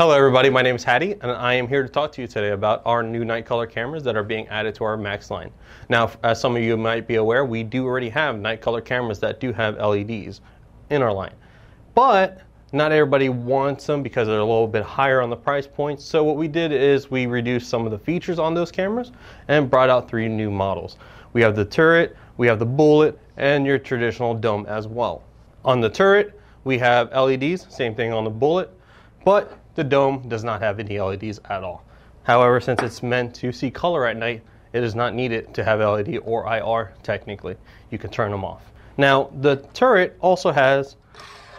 Hello everybody, my name is Hattie and I am here to talk to you today about our new night color cameras that are being added to our Max line. Now, as some of you might be aware, we do already have night color cameras that do have LEDs in our line. But not everybody wants them because they're a little bit higher on the price point. So what we did is we reduced some of the features on those cameras and brought out three new models. We have the turret, we have the bullet, and your traditional dome as well. On the turret, we have LEDs, same thing on the bullet, but the dome does not have any LEDs at all. However, since it's meant to see color at night, it is not needed to have LED or IR technically. You can turn them off. Now, the turret also has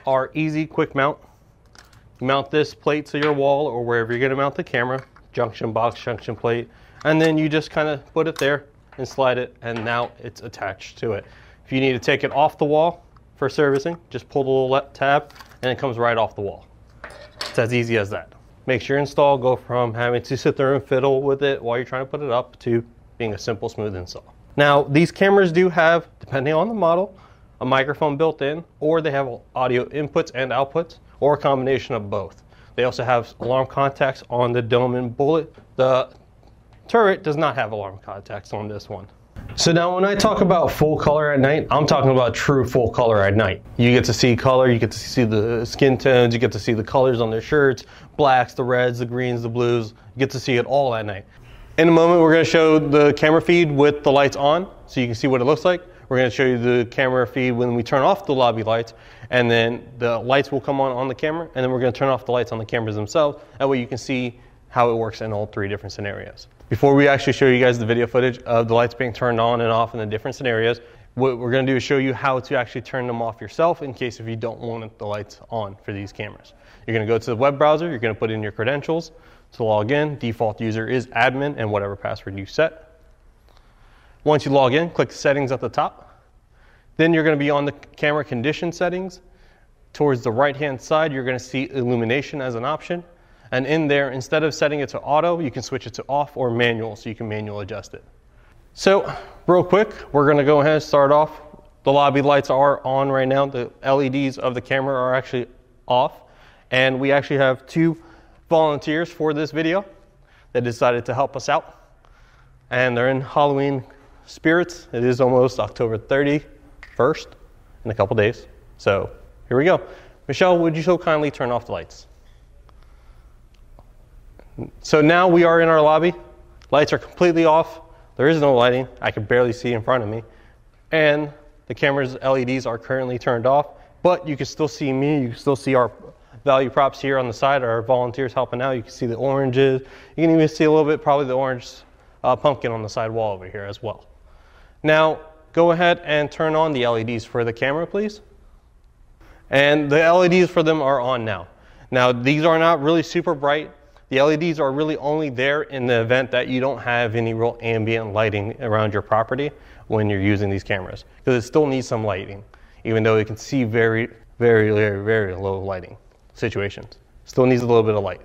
our easy quick mount. Mount this plate to your wall or wherever you're going to mount the camera, junction box, junction plate, and then you just kind of put it there and slide it, and now it's attached to it. If you need to take it off the wall for servicing, just pull the little tab and it comes right off the wall. It's as easy as that. Makes your install go from having to sit there and fiddle with it while you're trying to put it up to being a simple, smooth install. Now, these cameras do have, depending on the model, a microphone built in, or they have audio inputs and outputs, or a combination of both. They also have alarm contacts on the dome and bullet. The turret does not have alarm contacts on this one. So now when I talk about full color at night, I'm talking about true full color at night. You get to see color, you get to see the skin tones, you get to see the colors on their shirts, blacks, the reds, the greens, the blues. You get to see it all at night. In a moment, we're going to show the camera feed with the lights on so you can see what it looks like. We're going to show you the camera feed when we turn off the lobby lights, and then the lights will come on on the camera, and then we're going to turn off the lights on the cameras themselves. That way you can see how it works in all three different scenarios. Before we actually show you guys the video footage of the lights being turned on and off in the different scenarios, what we're going to do is show you how to actually turn them off yourself in case if you don't want the lights on for these cameras. You're going to go to the web browser, you're going to put in your credentials to log in. Default user is admin and whatever password you set. Once you log in, click settings at the top. Then you're going to be on the camera condition settings. Towards the right hand side, you're going to see illumination as an option. And in there, instead of setting it to auto, you can switch it to off or manual so you can manual adjust it. So real quick, we're gonna go ahead and start off. The lobby lights are on right now. The LEDs of the camera are actually off. And we actually have two volunteers for this video that decided to help us out. And they're in Halloween spirits. It is almost October 31st in a couple days. So here we go. Michelle, would you so kindly turn off the lights? So now we are in our lobby. Lights are completely off. There is no lighting. I can barely see in front of me. And the camera's LEDs are currently turned off, but you can still see me. You can still see our value props here on the side, our volunteers helping out. You can see the oranges. You can even see a little bit, probably the orange uh, pumpkin on the side wall over here as well. Now, go ahead and turn on the LEDs for the camera, please. And the LEDs for them are on now. Now, these are not really super bright. The LEDs are really only there in the event that you don't have any real ambient lighting around your property when you're using these cameras. Because it still needs some lighting, even though you can see very, very, very, very low lighting situations. Still needs a little bit of light.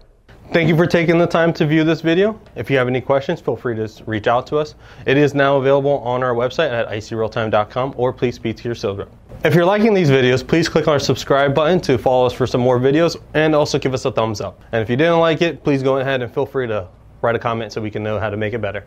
Thank you for taking the time to view this video. If you have any questions, feel free to reach out to us. It is now available on our website at icrealtime.com or please speak to your sales rep. If you're liking these videos, please click on our subscribe button to follow us for some more videos and also give us a thumbs up. And if you didn't like it, please go ahead and feel free to write a comment so we can know how to make it better.